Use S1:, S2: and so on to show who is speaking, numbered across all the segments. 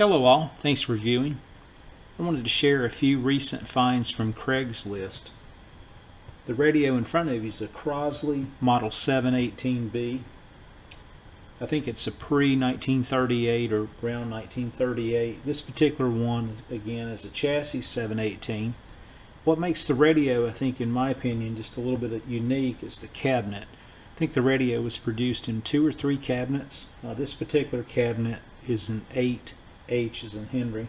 S1: Hello all, thanks for viewing. I wanted to share a few recent finds from Craigslist. The radio in front of you is a Crosley Model 718B. I think it's a pre-1938 or around 1938. This particular one, again, is a chassis 718. What makes the radio, I think, in my opinion, just a little bit unique is the cabinet. I think the radio was produced in two or three cabinets. Uh, this particular cabinet is an 8H is in Henry.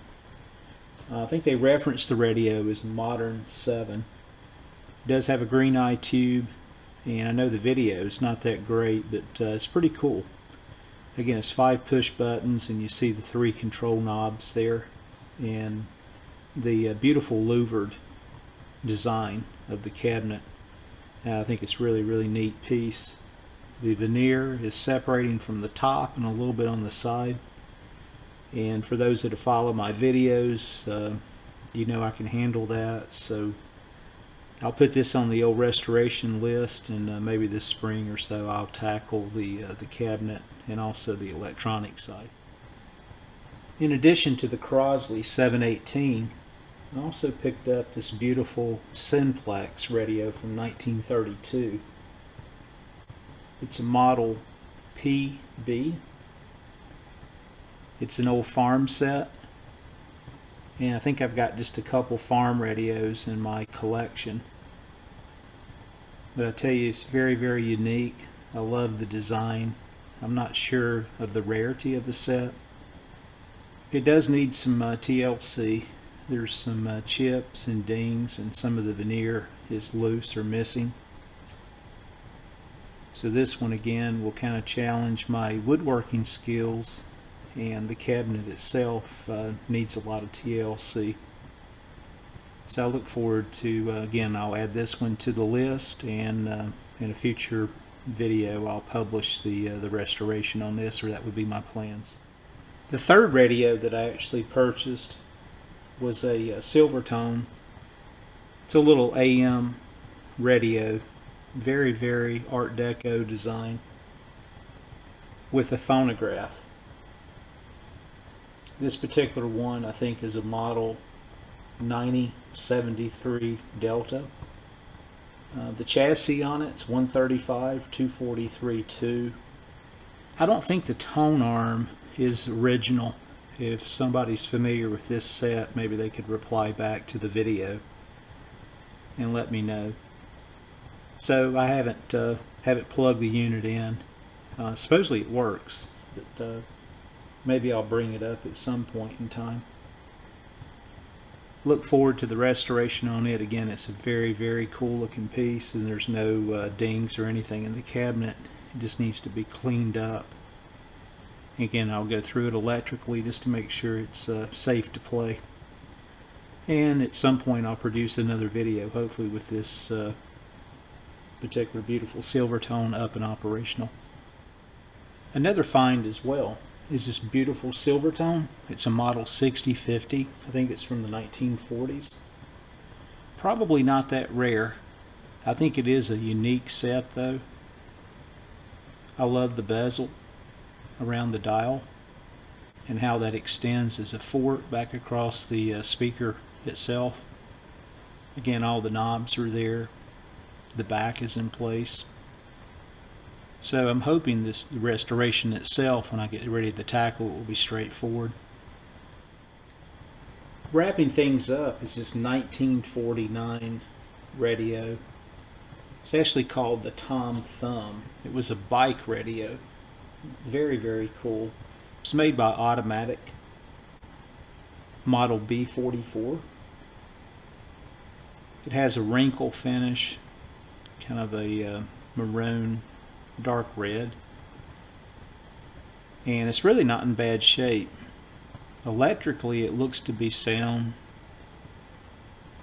S1: Uh, I think they referenced the radio as Modern 7. It does have a green eye tube, and I know the video is not that great, but uh, it's pretty cool. Again, it's five push buttons, and you see the three control knobs there, and the uh, beautiful louvered design of the cabinet. I think it's really, really neat piece. The veneer is separating from the top and a little bit on the side. And for those that have followed my videos, uh, you know I can handle that. So I'll put this on the old restoration list, and uh, maybe this spring or so I'll tackle the uh, the cabinet and also the electronic side. In addition to the Crosley 718, I also picked up this beautiful Simplex radio from 1932. It's a model PB. It's an old farm set. And I think I've got just a couple farm radios in my collection. But I tell you, it's very, very unique. I love the design. I'm not sure of the rarity of the set. It does need some uh, TLC there's some uh, chips and dings and some of the veneer is loose or missing. So this one again will kind of challenge my woodworking skills and the cabinet itself uh, needs a lot of TLC. So I look forward to, uh, again, I'll add this one to the list and uh, in a future video I'll publish the, uh, the restoration on this or that would be my plans. The third radio that I actually purchased was a, a Silvertone. It's a little AM radio, very, very Art Deco design with a phonograph. This particular one, I think, is a model 9073 Delta. Uh, the chassis on it's 135, 243, 2. I don't think the tone arm is original if somebody's familiar with this set, maybe they could reply back to the video and let me know. So I haven't uh, haven't plugged the unit in. Uh, supposedly it works, but uh, maybe I'll bring it up at some point in time. Look forward to the restoration on it. Again, it's a very, very cool looking piece, and there's no uh, dings or anything in the cabinet. It just needs to be cleaned up. Again, I'll go through it electrically just to make sure it's uh, safe to play. And at some point I'll produce another video, hopefully with this uh, particular beautiful Silvertone up and operational. Another find as well is this beautiful Silvertone. It's a model 6050. I think it's from the 1940s. Probably not that rare. I think it is a unique set though. I love the bezel around the dial and how that extends as a fork back across the uh, speaker itself. Again, all the knobs are there. The back is in place. So I'm hoping this restoration itself, when I get ready to tackle it, will be straightforward. Wrapping things up is this 1949 radio. It's actually called the Tom Thumb. It was a bike radio very, very cool. It's made by Automatic, model B44. It has a wrinkle finish, kind of a uh, maroon, dark red. And it's really not in bad shape. Electrically, it looks to be sound.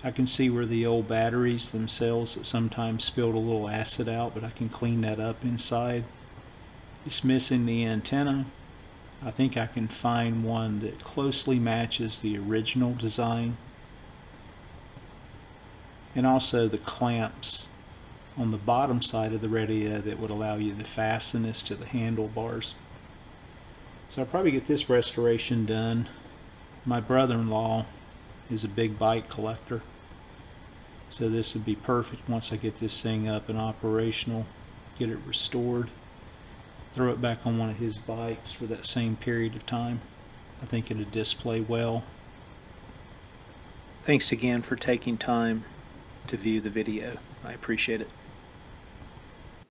S1: I can see where the old batteries themselves sometimes spilled a little acid out, but I can clean that up inside. It's missing the antenna. I think I can find one that closely matches the original design. And also the clamps on the bottom side of the radio that would allow you to fasten this to the handlebars. So I'll probably get this restoration done My brother-in-law is a big bike collector. So this would be perfect once I get this thing up and operational, get it restored, throw it back on one of his bikes for that same period of time. I think it'll display well. Thanks again for taking time to view the video. I appreciate it.